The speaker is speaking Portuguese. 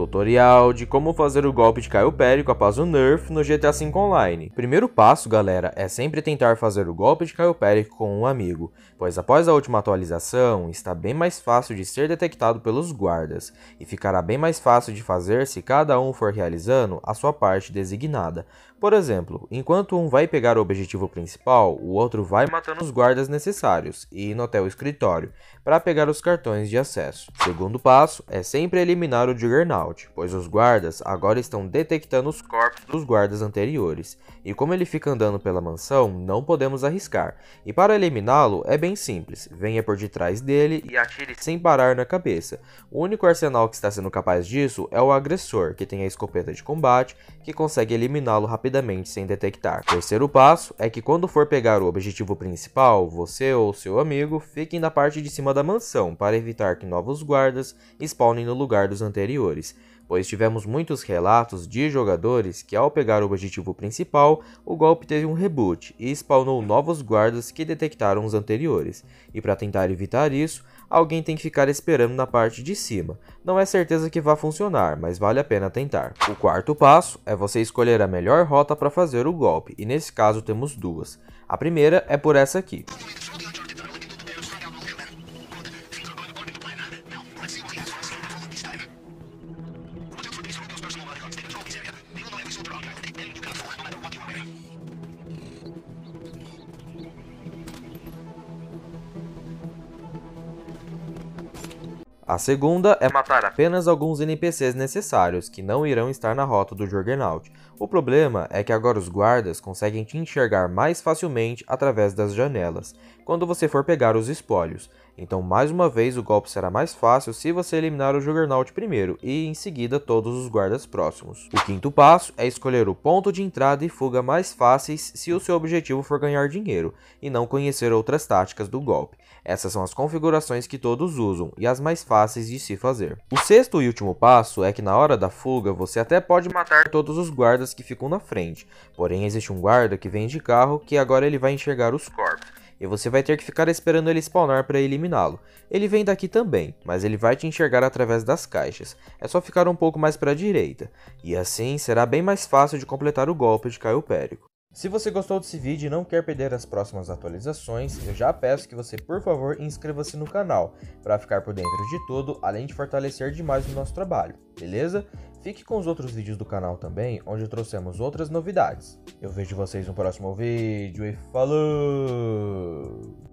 Tutorial de como fazer o golpe de Caio Périco após o nerf no GTA V Online. Primeiro passo, galera, é sempre tentar fazer o golpe de Caio Périco com um amigo, pois após a última atualização, está bem mais fácil de ser detectado pelos guardas, e ficará bem mais fácil de fazer se cada um for realizando a sua parte designada. Por exemplo, enquanto um vai pegar o objetivo principal, o outro vai matando os guardas necessários e indo até o escritório para pegar os cartões de acesso. Segundo passo é sempre eliminar o Juggernaut, pois os guardas agora estão detectando os corpos dos guardas anteriores, e como ele fica andando pela mansão, não podemos arriscar. E para eliminá-lo é bem simples, venha por detrás dele e atire sem parar na cabeça. O único arsenal que está sendo capaz disso é o agressor, que tem a escopeta de combate, que consegue eliminá-lo rapidamente sem detectar. Terceiro passo é que quando for pegar o objetivo principal, você ou seu amigo fiquem na parte de cima da mansão para evitar que novos guardas spawnem no lugar dos anteriores pois tivemos muitos relatos de jogadores que ao pegar o objetivo principal, o golpe teve um reboot e spawnou novos guardas que detectaram os anteriores, e para tentar evitar isso, alguém tem que ficar esperando na parte de cima. Não é certeza que vá funcionar, mas vale a pena tentar. O quarto passo é você escolher a melhor rota para fazer o golpe, e nesse caso temos duas. A primeira é por essa aqui. A segunda é matar apenas alguns NPCs necessários, que não irão estar na rota do Juggernaut. O problema é que agora os guardas conseguem te enxergar mais facilmente através das janelas, quando você for pegar os espólios. Então, mais uma vez, o golpe será mais fácil se você eliminar o Juggernaut primeiro e, em seguida, todos os guardas próximos. O quinto passo é escolher o ponto de entrada e fuga mais fáceis se o seu objetivo for ganhar dinheiro, e não conhecer outras táticas do golpe. Essas são as configurações que todos usam e as mais fáceis de se fazer. O sexto e último passo é que na hora da fuga você até pode matar todos os guardas que ficam na frente, porém existe um guarda que vem de carro que agora ele vai enxergar os corpos e você vai ter que ficar esperando ele spawnar para eliminá-lo. Ele vem daqui também, mas ele vai te enxergar através das caixas. É só ficar um pouco mais para a direita, e assim será bem mais fácil de completar o golpe de Caio Périco. Se você gostou desse vídeo e não quer perder as próximas atualizações, eu já peço que você, por favor, inscreva-se no canal, para ficar por dentro de tudo, além de fortalecer demais o nosso trabalho, beleza? Fique com os outros vídeos do canal também, onde trouxemos outras novidades. Eu vejo vocês no próximo vídeo e falou!